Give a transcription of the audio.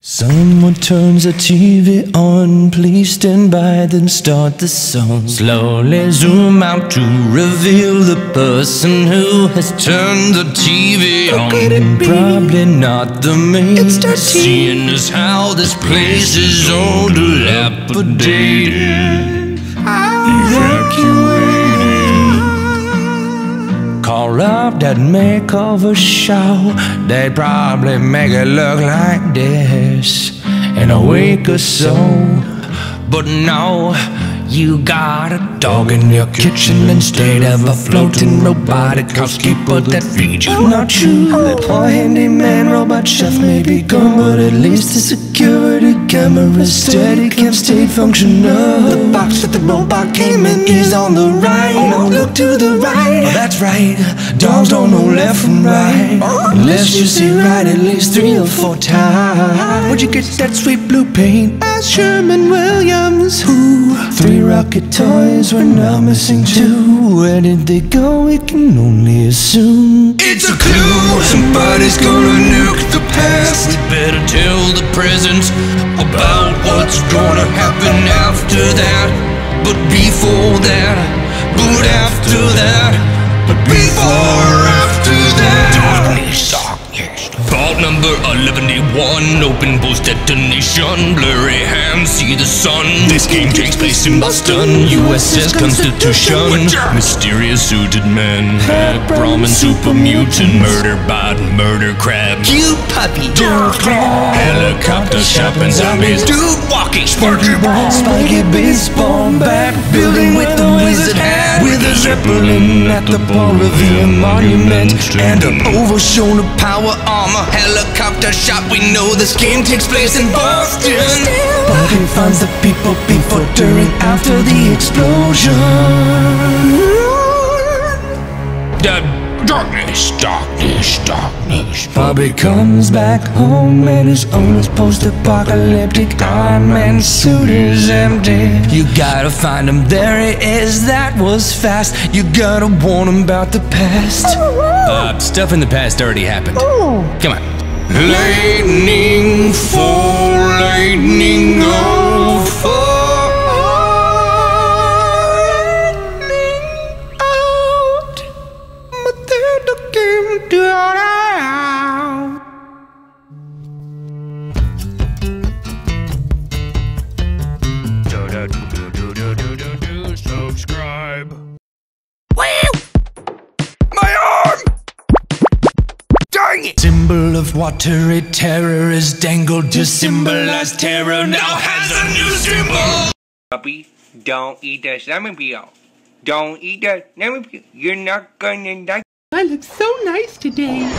Someone turns the TV on, please stand by, then start the song. Slowly zoom out to reveal the person who has turned the TV Who on. could it be? Probably not the main. It's the. Seeing as how this place is all dilapidated. Call up that makeover show. They probably make it look like this in a week or so. But no, you got a dog in your kitchen instead of a floating robotic housekeeper that feeds you. Oh, not true. Oh. That poor handyman robot chef may be gone, but at least the security camera is steady kept stayed functional. The box that the robot came in is on the right. Oh, now look to the right. Oh, that's right. Dogs don't know left from right. Unless you see right at least three or four times. Where'd you get that sweet blue paint? Ask Sherwin Williams. Who? Three rocket toys were now missing two. Where did they go? We can only assume. It's a clue. Somebody's gonna nuke the past. We better tell the present about what's gonna happen after that. But before that, but after that, but before Vault number 1181, open post detonation. Blurry hands see the sun. This game takes place in Boston, USS Constitution. Mysterious suited men, hack Brahmin, super mutant, murder bot, murder crab. Cute puppy, helicopter shopping zombies, dude walking, sparky ball, spiky baseball bat, building with the wizard hat, with a zeppelin at the Bolivian monument, and an overshown of power armor helicopter shot. We know this game takes place in Boston. He finds the people before, during, after the explosion. Darkness, darkness, darkness. Bobby comes back home and his owner's post-apocalyptic Iron Man suit is empty. You gotta find him, there he is, that was fast. You gotta warn him about the past. Uh, stuff in the past already happened. Come on. Lightning it! Symbol of watery terror is dangled to symbolize terror now has a new symbol. Puppy, don't eat that salmon peel. Don't eat that salmon peel. You're not gonna die. I look so nice today.